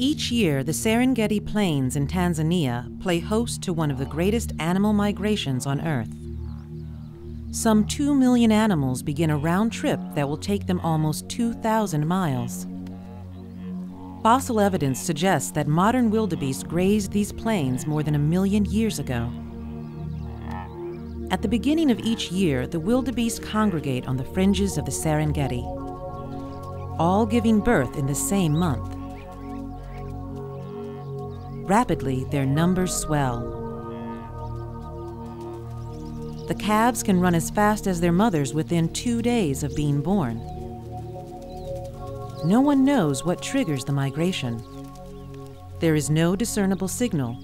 Each year, the Serengeti Plains in Tanzania play host to one of the greatest animal migrations on Earth. Some 2 million animals begin a round trip that will take them almost 2,000 miles. Fossil evidence suggests that modern wildebeest grazed these plains more than a million years ago. At the beginning of each year, the wildebeest congregate on the fringes of the Serengeti, all giving birth in the same month. Rapidly, their numbers swell. The calves can run as fast as their mothers within two days of being born. No one knows what triggers the migration. There is no discernible signal.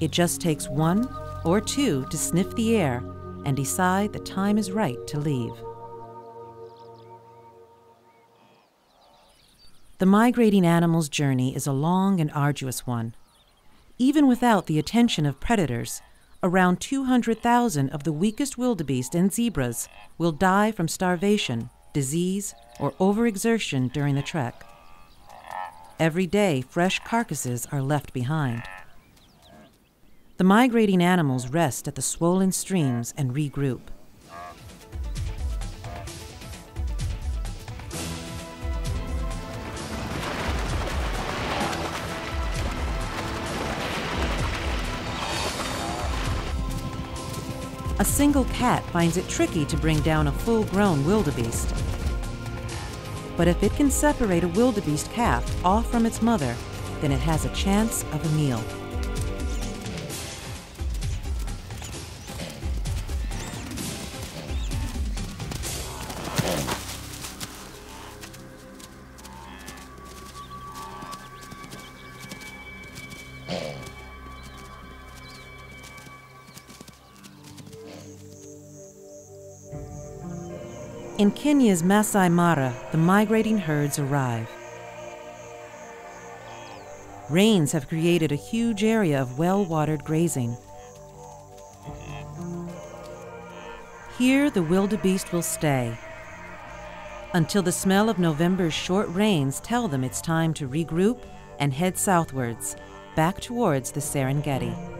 It just takes one or two to sniff the air and decide the time is right to leave. The migrating animal's journey is a long and arduous one. Even without the attention of predators, around 200,000 of the weakest wildebeest and zebras will die from starvation, disease, or overexertion during the trek. Every day, fresh carcasses are left behind. The migrating animals rest at the swollen streams and regroup. A single cat finds it tricky to bring down a full grown wildebeest. But if it can separate a wildebeest calf off from its mother, then it has a chance of a meal. In Kenya's Masai Mara, the migrating herds arrive. Rains have created a huge area of well watered grazing. Here, the wildebeest will stay until the smell of November's short rains tell them it's time to regroup and head southwards, back towards the Serengeti.